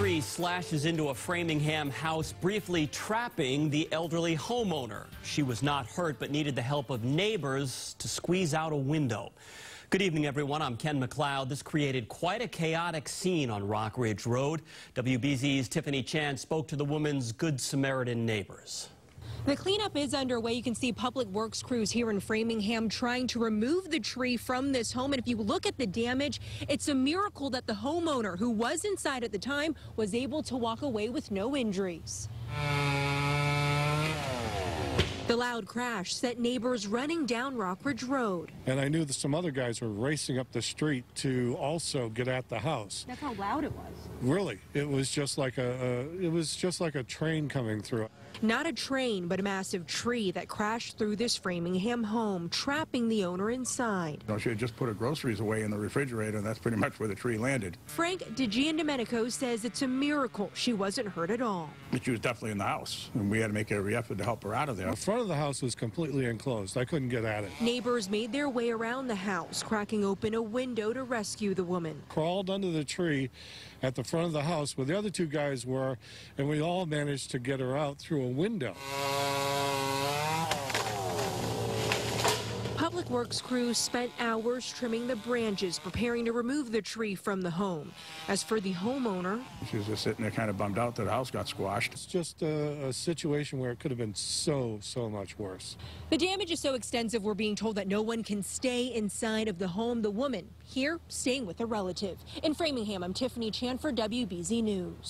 tree slashes into a Framingham house, briefly trapping the elderly homeowner. She was not hurt, but needed the help of neighbors to squeeze out a window. Good evening, everyone. I'm Ken McLeod. This created quite a chaotic scene on Rock Ridge Road. WBZ's Tiffany Chan spoke to the woman's Good Samaritan neighbors. The cleanup is underway. You can see public works crews here in Framingham trying to remove the tree from this home. And if you look at the damage, it's a miracle that the homeowner who was inside at the time was able to walk away with no injuries. The loud crash sent neighbors running down Rockridge Road. And I knew that some other guys were racing up the street to also get at the house. That's how loud it was. Really, it was just like a, a it was just like a train coming through. Not a train, but a massive tree that crashed through this Framingham home, trapping the owner inside. You know, she had just put her groceries away in the refrigerator, and that's pretty much where the tree landed. Frank DeGiandomenico says it's a miracle she wasn't hurt at all. But she was definitely in the house, and we had to make every effort to help her out of there. The front of the house was completely enclosed. I couldn't get at it. Neighbors made their way around the house, cracking open a window to rescue the woman. Crawled under the tree at the front of the house where the other two guys were, and we all managed to get her out through a window. Public Works crews spent hours trimming the branches, preparing to remove the tree from the home. As for the homeowner, She was just sitting there kind of bummed out that the house got squashed. It's just a, a situation where it could have been so, so much worse. the damage is so extensive we're being told that no one can stay inside of the home. The woman here staying with a relative. In Framingham, I'm Tiffany Chan for WBZ News.